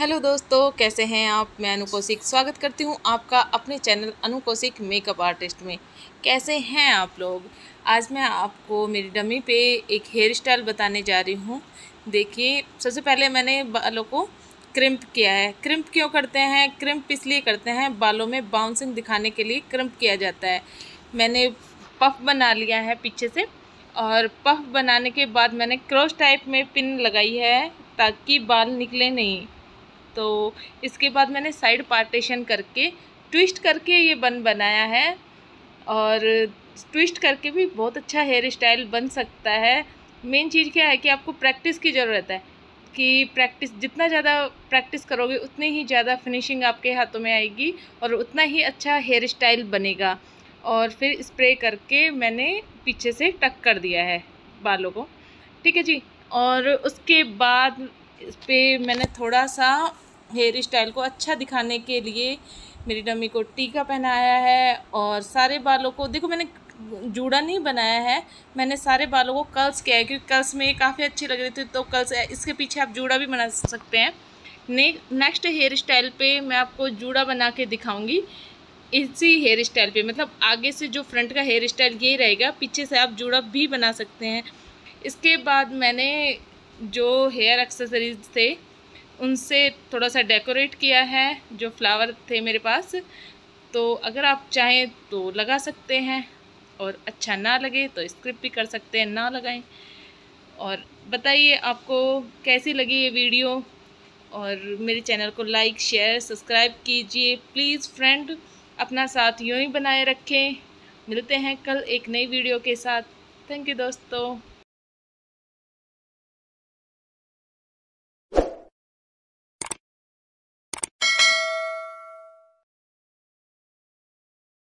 Hello दोस्तों, कैसे हैं आप? मैं अनु कौशिक स्वागत करती हूँ आपका अपने channel Anu Kaushik makeup artist में। कैसे हैं आप लोग? आज मैं आपको मेरी डमी पे एक हेयर स्टाइल बताने जा रही हूँ। देखिए, सबसे पहले मैंने बालों को क्रिम्प किया है। क्रिम्प क्यों करते हैं? क्रिम्प इसलिए करते हैं, बालों में बाउंसिंग दिखाने के लिए क्रिम्प किया जाता है। मैंने पफ बना लिया है पीछे से और पफ बनाने के बाद मैंने क्रॉस टाइप में पिन लगाई है ताकि बाल निकले नहीं। तो इसके बाद मैंने साइड पार्टीशन करके ट्विस्ट करके ये बन बनाया है। और ट्विस्ट करके भी बहुत अच्छा हेयर स्टाइल बन सकता है। मेन चीज़ क्या है कि आपको प्रैक्टिस की ज़रूरत है कि प्रैक्टिस जितना ज़्यादा प्रैक्टिस करोगे, उतनी ही ज़्यादा फिनिशिंग आपके हाथों में आएगी और उतना ही अच्छा हेयर स्टाइल बनेगा। और फिर स्प्रे करके मैंने पीछे से टक कर दिया है बालों को। ठीक है जी? और उसके बाद इस पर मैंने थोड़ा सा हेयर स्टाइल को अच्छा दिखाने के लिए मेरी डमी को टीका पहनाया है और सारे बालों को, देखो मैंने जूड़ा नहीं बनाया है, मैंने सारे बालों को कर्ल्स किया है क्योंकि कर्ल्स में काफ़ी अच्छी लग रही थी तो कर्ल्स इसके पीछे आप जूड़ा भी बना सकते हैं। ने नेक्स्ट हेयर स्टाइल पे मैं आपको जूड़ा बना के दिखाऊँगी। इसी हेयर स्टाइल पे मतलब आगे से जो फ्रंट का हेयर स्टाइल यही रहेगा, पीछे से आप जूड़ा भी बना सकते हैं। इसके बाद मैंने जो हेयर एक्सेसरीज थे, उनसे थोड़ा सा डेकोरेट किया है, जो फ्लावर थे मेरे पास। तो अगर आप चाहें तो लगा सकते हैं, और अच्छा ना लगे तो स्क्रिप भी कर सकते हैं, ना लगाएँ। और बताइए आपको कैसी लगी ये वीडियो और मेरे चैनल को लाइक शेयर सब्सक्राइब कीजिए। प्लीज़ फ्रेंड अपना साथ यूँ ही बनाए रखें। मिलते हैं कल एक नई वीडियो के साथ। थैंक यू दोस्तों।